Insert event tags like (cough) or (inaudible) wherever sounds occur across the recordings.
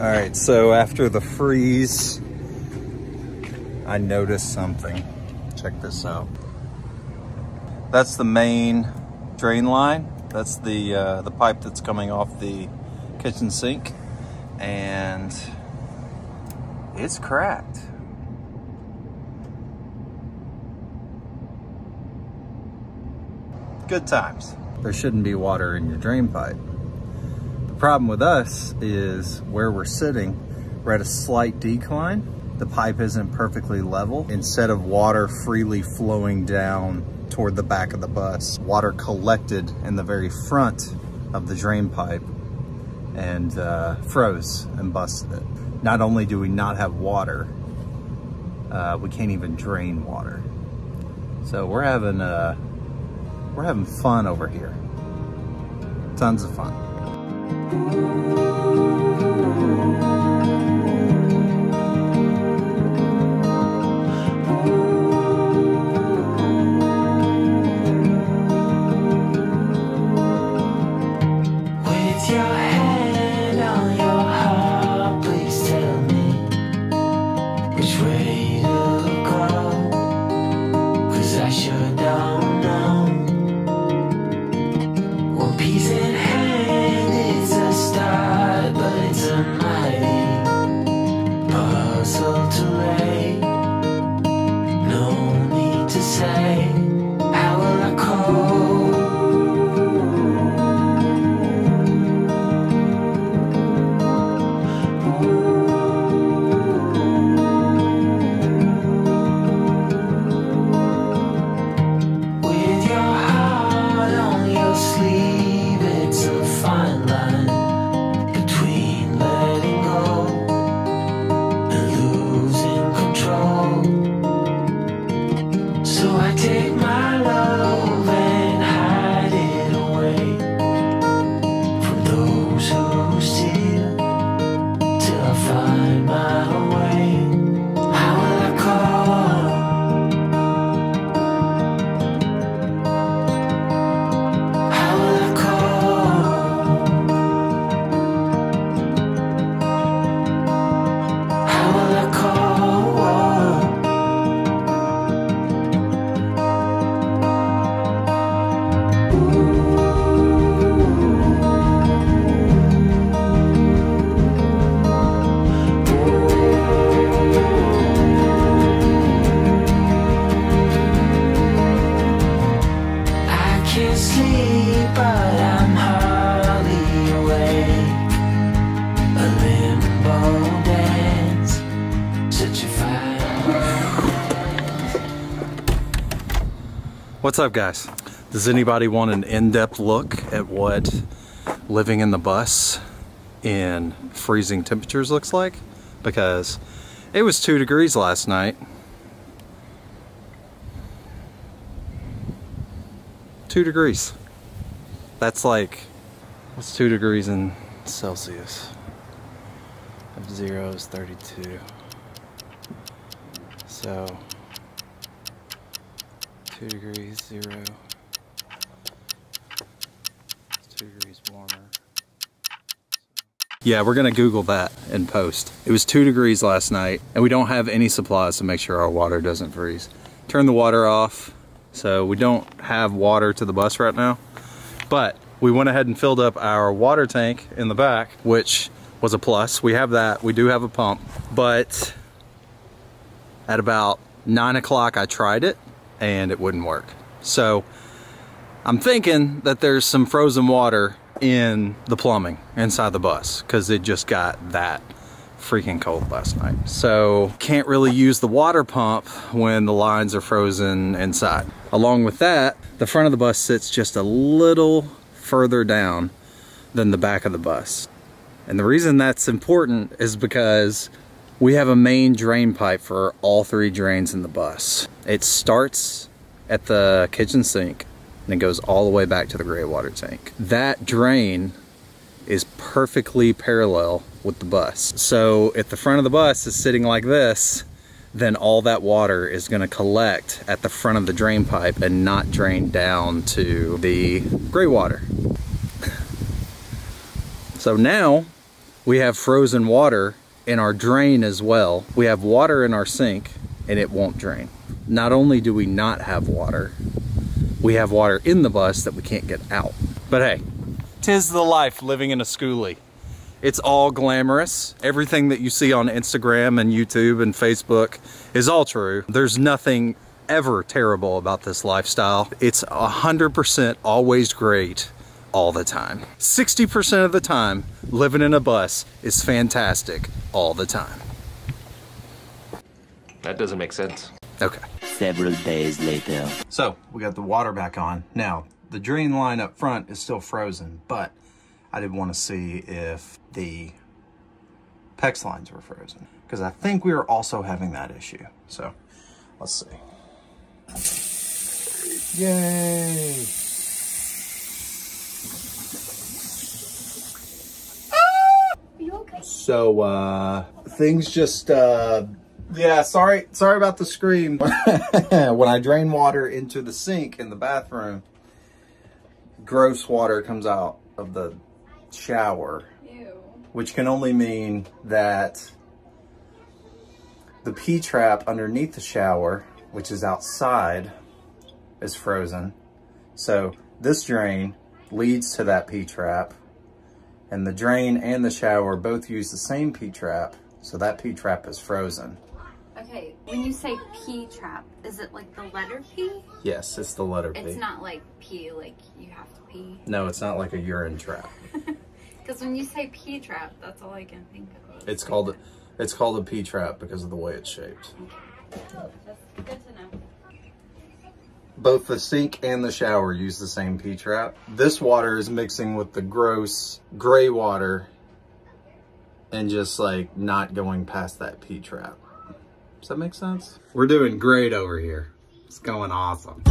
All right, so after the freeze, I noticed something. Check this out. That's the main drain line. That's the uh, the pipe that's coming off the kitchen sink, and it's cracked. Good times. There shouldn't be water in your drain pipe. Problem with us is where we're sitting, we're at a slight decline. The pipe isn't perfectly level. Instead of water freely flowing down toward the back of the bus, water collected in the very front of the drain pipe and uh, froze and busted it. Not only do we not have water, uh, we can't even drain water. So we're having uh, we're having fun over here. Tons of fun. With sleep, but I'm. A limbo dance, such a fine. What's up guys? Does anybody want an in-depth look at what living in the bus in freezing temperatures looks like? Because it was two degrees last night. Two degrees. That's like, what's two degrees in Celsius? Of zero is 32. So, two degrees, zero. Two degrees warmer. Yeah, we're gonna Google that and post. It was two degrees last night, and we don't have any supplies to make sure our water doesn't freeze. Turn the water off, so we don't have water to the bus right now. But we went ahead and filled up our water tank in the back, which was a plus. We have that, we do have a pump, but at about nine o'clock I tried it and it wouldn't work. So I'm thinking that there's some frozen water in the plumbing inside the bus because it just got that freaking cold last night. So can't really use the water pump when the lines are frozen inside. Along with that, the front of the bus sits just a little further down than the back of the bus. And the reason that's important is because we have a main drain pipe for all three drains in the bus. It starts at the kitchen sink and it goes all the way back to the gray water tank. That drain is perfectly parallel with the bus. So if the front of the bus is sitting like this, then all that water is gonna collect at the front of the drain pipe and not drain down to the gray water. (laughs) So now We have frozen water in our drain as well. We have water in our sink and it won't drain. Not only do we not have water, we have water in the bus that we can't get out. But hey, tis the life living in a schoolie. It's all glamorous. Everything that you see on Instagram and YouTube and Facebook is all true. There's nothing ever terrible about this lifestyle. It's 100% always great all the time. 60% of the time, living in a bus is fantastic all the time. That doesn't make sense. Okay. Several days later. So we got the water back on. Now, the drain line up front is still frozen, but I did want to see if the PEX lines were frozen because I think we were also having that issue. So let's see. Yay! okay? So uh things just uh yeah, sorry sorry about the scream. (laughs) when I drain water into the sink in the bathroom, gross water comes out of the shower, Ew. which can only mean that the P trap underneath the shower, which is outside, is frozen. So this drain leads to that P trap and the drain and the shower both use the same P trap. So that P trap is frozen. Okay, when you say P trap, is it like the letter P? Yes, it's the letter P. It's not like P, like you have to pee. No, it's not like a urine trap. (laughs) Because when you say P trap, that's all I can think of. It's called it's called a P trap because of the way it's shaped. That's good to know. Both the sink and the shower use the same P trap. This water is mixing with the gross gray water and just like not going past that P trap. Does that make sense? We're doing great over here. It's going awesome.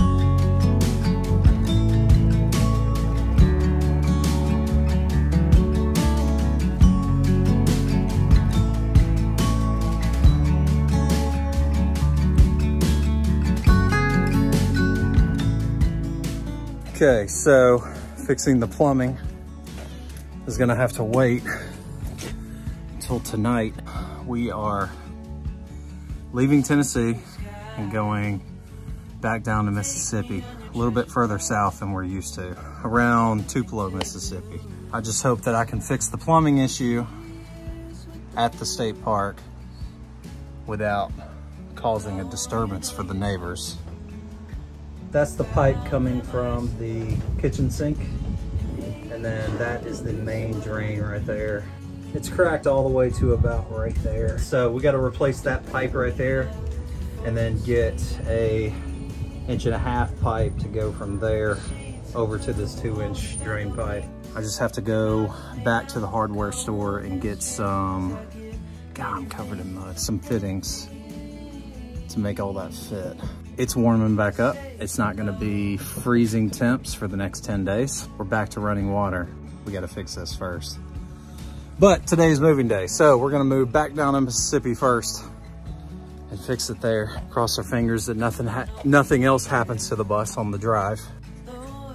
Okay, so fixing the plumbing is gonna have to wait until tonight. We are leaving Tennessee and going back down to Mississippi, a little bit further south than we're used to, around Tupelo, Mississippi. I just hope that I can fix the plumbing issue at the state park without causing a disturbance for the neighbors. That's the pipe coming from the kitchen sink. And then that is the main drain right there. It's cracked all the way to about right there. So we got to replace that pipe right there and then get a inch and a half pipe to go from there over to this two inch drain pipe. I just have to go back to the hardware store and get some, God, I'm covered in mud, some fittings to make all that fit. It's warming back up. It's not gonna be freezing temps for the next 10 days. We're back to running water. We gotta fix this first. But today's moving day, so we're gonna move back down to Mississippi first and fix it there. Cross our fingers that nothing ha nothing else happens to the bus on the drive.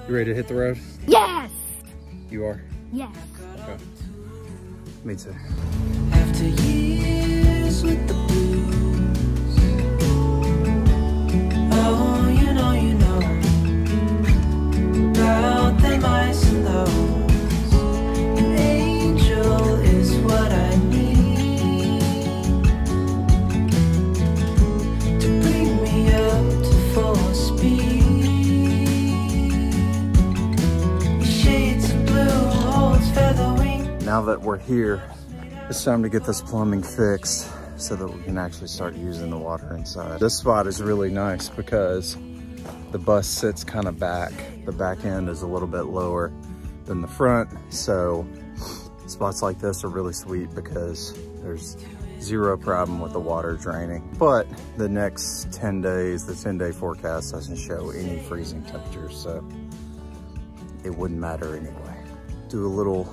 You ready to hit the road? Yes! You are? Yes. Okay. Me too. After years with the blues, oh, you know, you know about them ice and that we're here, it's time to get this plumbing fixed so that we can actually start using the water inside. This spot is really nice because the bus sits kind of back. The back end is a little bit lower than the front. So spots like this are really sweet because there's zero problem with the water draining. But the next 10 days, the 10 day forecast doesn't show any freezing temperatures. So it wouldn't matter anyway. Do a little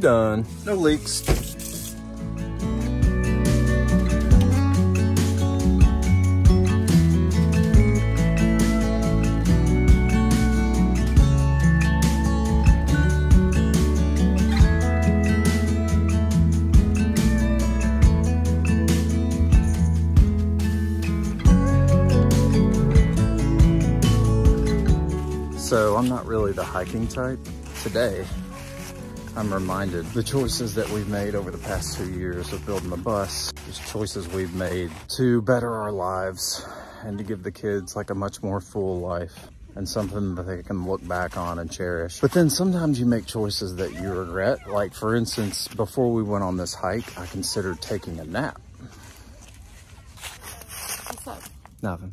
Done. No leaks. So I'm not really the hiking type. Today, I'm reminded the choices that we've made over the past two years of building the bus, just choices we've made to better our lives and to give the kids like a much more full life and something that they can look back on and cherish. But then sometimes you make choices that you regret. Like for instance, before we went on this hike, I considered taking a nap. What's up? Nothing.